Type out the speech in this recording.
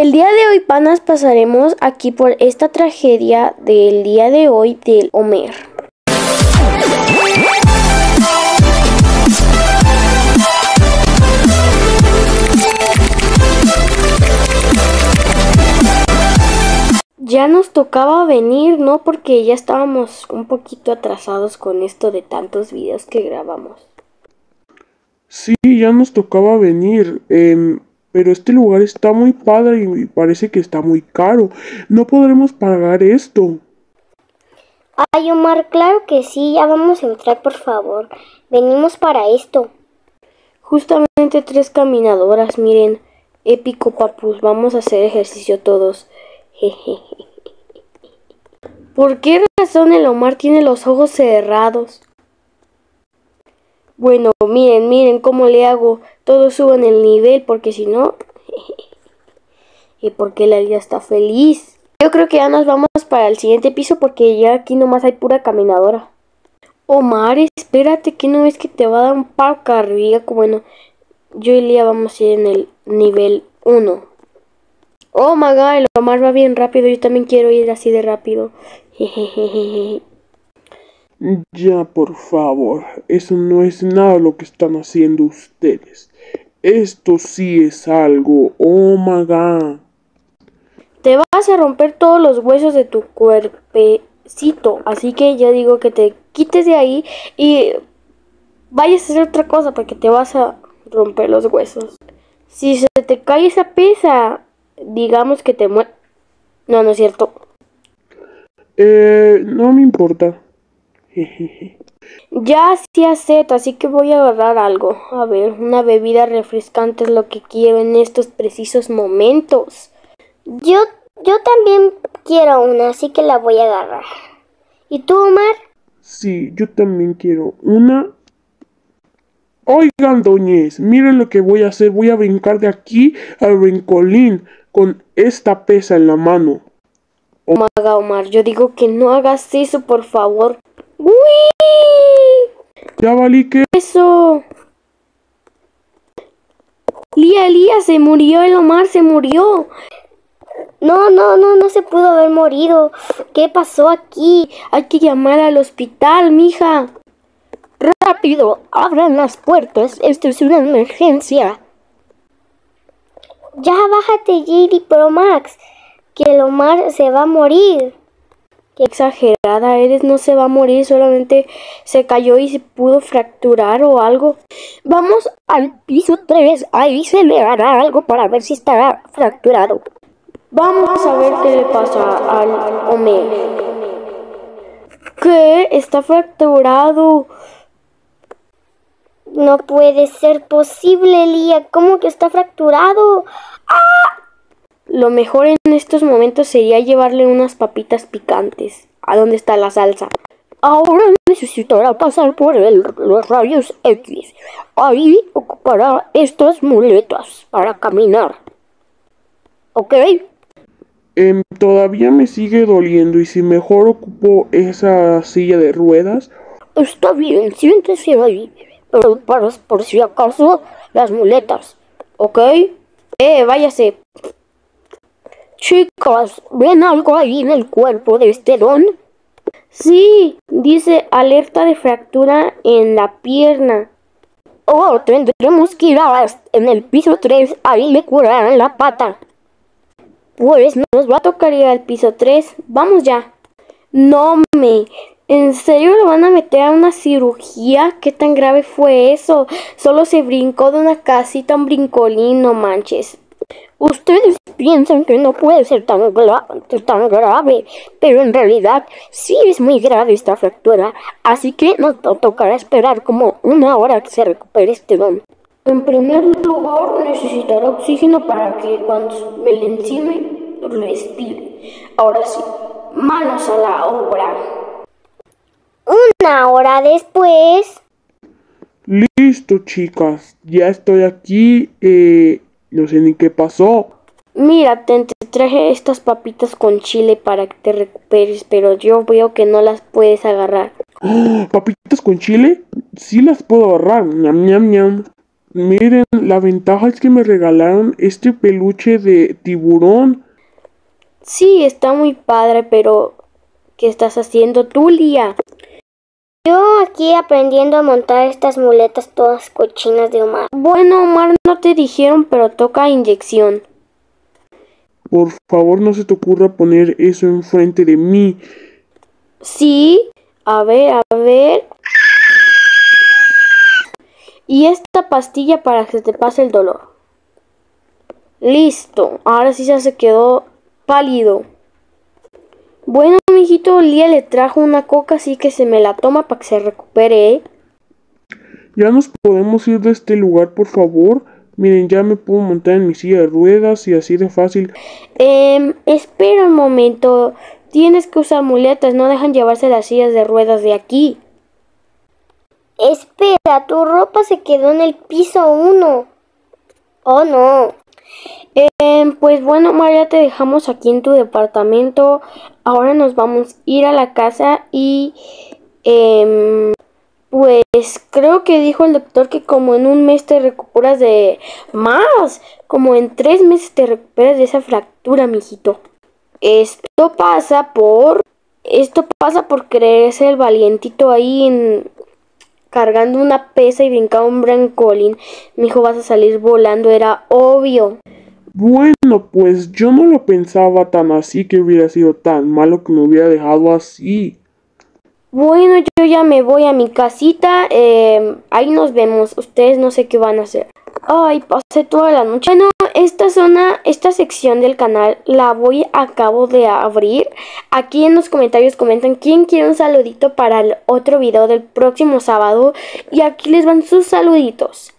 El día de hoy, panas, pasaremos aquí por esta tragedia del día de hoy del Homer. Ya nos tocaba venir, ¿no? Porque ya estábamos un poquito atrasados con esto de tantos videos que grabamos. Sí, ya nos tocaba venir, em, pero este lugar está muy padre y parece que está muy caro. No podremos pagar esto. Ay, Omar, claro que sí, ya vamos a entrar, por favor. Venimos para esto. Justamente tres caminadoras, miren. Épico, papus, vamos a hacer ejercicio todos. ¿Por qué razón el Omar tiene los ojos cerrados? Bueno, miren, miren cómo le hago. Todos suban el nivel porque si no... y porque la ya está feliz. Yo creo que ya nos vamos para el siguiente piso porque ya aquí nomás hay pura caminadora. Omar, espérate que no es que te va a dar un par cardíaco. Bueno, yo y Lía vamos a ir en el nivel 1. Oh my god, el Omar va bien rápido. Yo también quiero ir así de rápido. Ya, por favor, eso no es nada lo que están haciendo ustedes. Esto sí es algo. Oh my god. Te vas a romper todos los huesos de tu cuerpecito. Así que yo digo que te quites de ahí y vayas a hacer otra cosa porque te vas a romper los huesos. Si se te cae esa pesa, digamos que te muere. No, no es cierto. Eh, no me importa. Ya hacía sed, así que voy a agarrar algo. A ver, una bebida refrescante es lo que quiero en estos precisos momentos. Yo, yo también quiero una, así que la voy a agarrar. ¿Y tú, Omar? Sí, yo también quiero una. Oigan, doñez, miren lo que voy a hacer. Voy a brincar de aquí al brincolín con esta pesa en la mano. Omaga, Omar, yo digo que no hagas eso, por favor. ¡Uy! Ya valí que... Eso. Lía, Lía, se murió el Omar, se murió. No, no, no, no se pudo haber morido. ¿Qué pasó aquí? Hay que llamar al hospital, mija. Rápido, abran las puertas. Esto es una emergencia. Ya bájate, JD Pro Max. Que el Omar se va a morir. Qué exagerada eres, no se va a morir, solamente se cayó y se pudo fracturar o algo. Vamos al piso 3, ahí se le hará algo para ver si estará fracturado. Vamos a ver qué le pasa al Omar. ¿Qué? Está fracturado. No puede ser posible, Lía. ¿Cómo que está fracturado? ¡Ah! Lo mejor en estos momentos sería llevarle unas papitas picantes. ¿A dónde está la salsa? Ahora necesitará pasar por el, los rayos X. Ahí ocupará estas muletas para caminar. ¿Ok? Em, todavía me sigue doliendo y si mejor ocupo esa silla de ruedas. Está bien, siéntese ahí. Pero para, por si acaso, las muletas. ¿Ok? Eh, váyase. Chicas, ¿ven algo ahí en el cuerpo de este don? Sí, dice alerta de fractura en la pierna. Oh, tendremos que ir a en el piso 3, ahí me curarán la pata. Pues nos va a tocar ir al piso 3, vamos ya. No me, ¿en serio lo van a meter a una cirugía? ¿Qué tan grave fue eso? Solo se brincó de una casita un brincolín, no manches. Ustedes piensan que no puede ser tan, tan grave, pero en realidad sí es muy grave esta fractura, así que nos tocará esperar como una hora que se recupere este don. En primer lugar, necesitará oxígeno para que cuando me le encime respire. Ahora sí, manos a la obra. Una hora después. Listo, chicas, ya estoy aquí. Eh, no sé ni qué pasó. Mira, te, traje estas papitas con chile para que te recuperes, pero yo veo que no las puedes agarrar. ¡Oh! ¿Papitas con chile? Sí las puedo agarrar. Ñam, ñam, ñam. miren, la ventaja es que me regalaron este peluche de tiburón. Sí, está muy padre, pero ¿qué estás haciendo tú, Lía? Yo aquí aprendiendo a montar estas muletas todas cochinas de Omar. Bueno, Omar, no te dijeron, pero toca inyección. Por favor, no se te ocurra poner eso enfrente de mí. Sí, a ver, a ver. Y esta pastilla para que te pase el dolor. Listo, ahora sí ya se quedó pálido. Bueno, mijito, Lía le trajo una coca, así que se me la toma para que se recupere, ¿eh? Ya nos podemos ir de este lugar, por favor. Miren, ya me puedo montar en mi silla de ruedas y así de fácil. Eh, espera un momento. Tienes que usar muletas, no dejan llevarse las sillas de ruedas de aquí. Espera, tu ropa se quedó en el piso uno. Oh, no. Eh, pues bueno, María, te dejamos aquí en tu departamento. Ahora nos vamos a ir a la casa y... em, pues creo que dijo el doctor que como en un mes te recuperas de más, como en tres meses te recuperas de esa fractura, mijito. Esto pasa por, esto pasa por creerse el valientito ahí en cargando una pesa y brincando un brancolín. Mijo, vas a salir volando, era obvio. Bueno, pues yo no lo pensaba tan así que hubiera sido tan malo que me hubiera dejado así. Bueno, yo ya me voy a mi casita. eh, ahí nos vemos. Ustedes no sé qué van a hacer. Ay, pasé toda la noche. Bueno, esta zona, esta sección del canal la voy acabo de abrir. Aquí en los comentarios comentan quién quiere un saludito para el otro video del próximo sábado. Y aquí les van sus saluditos.